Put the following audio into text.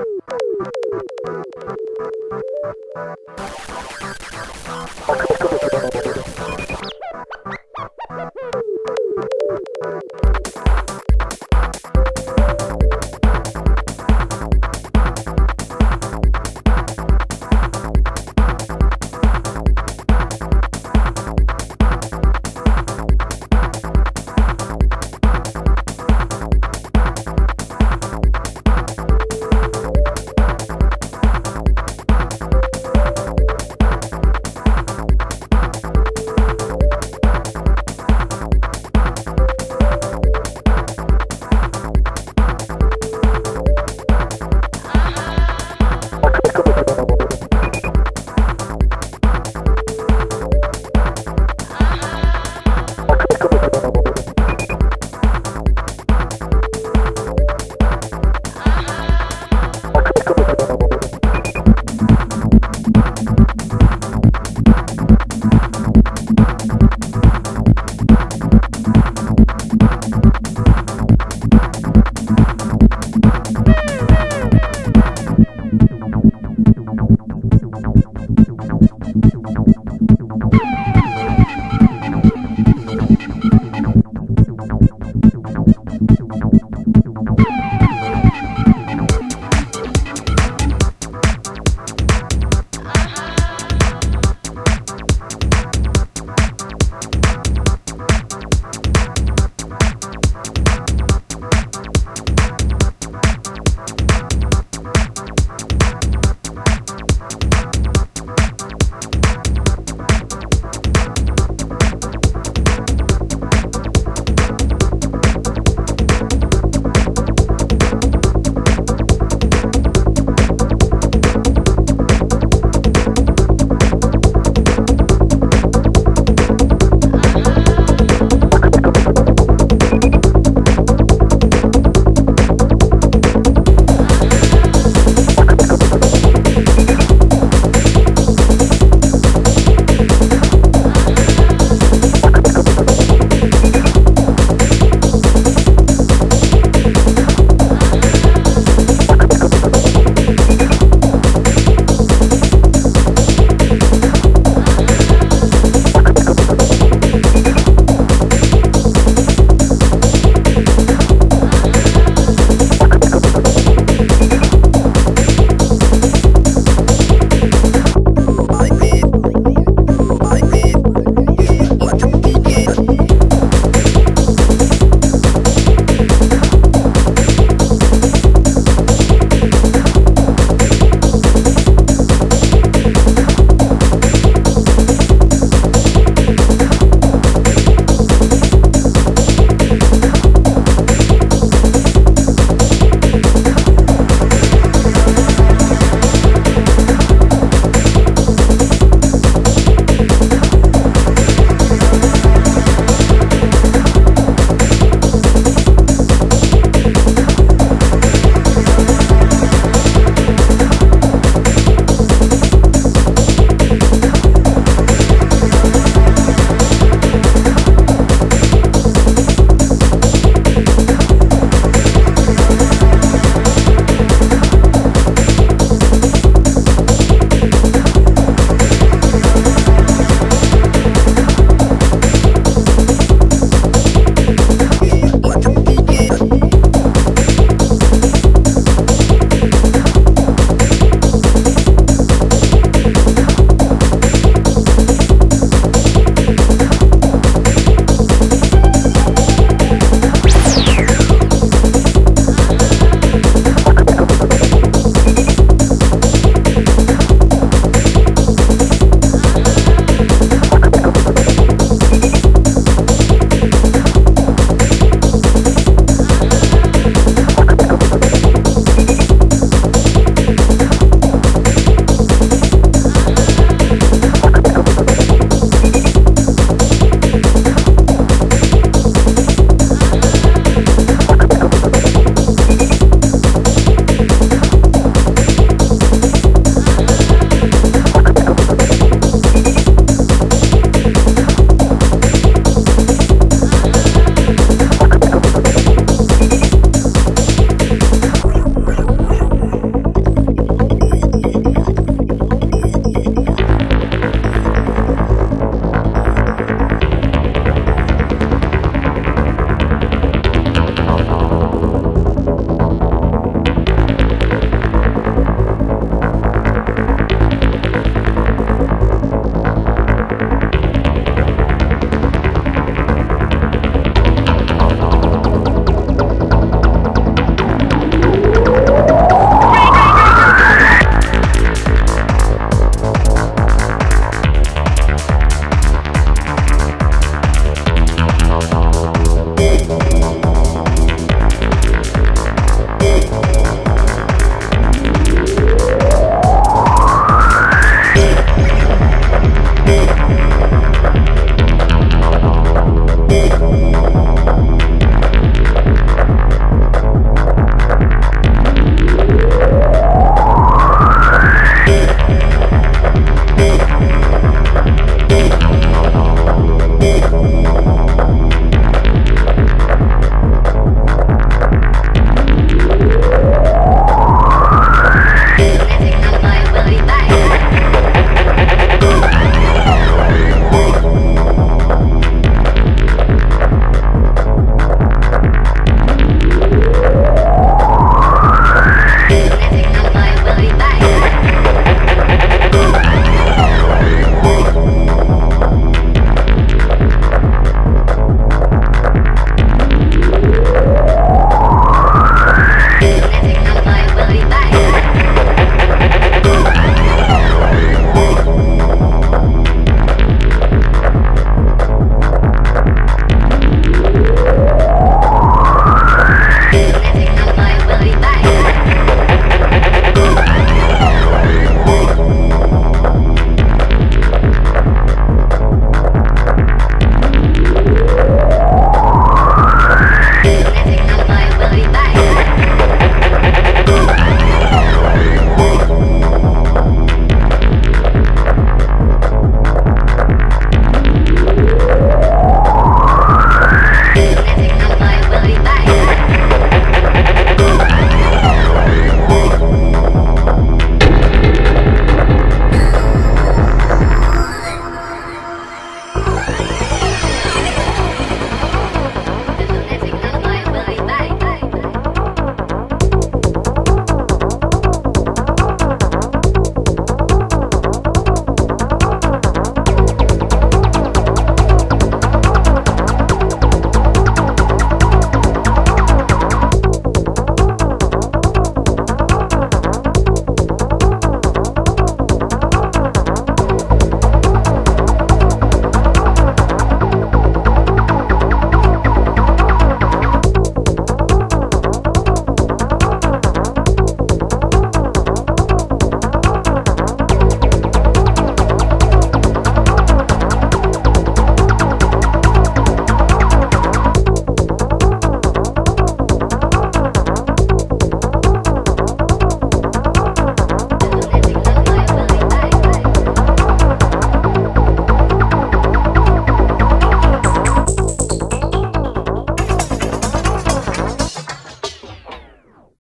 Okay.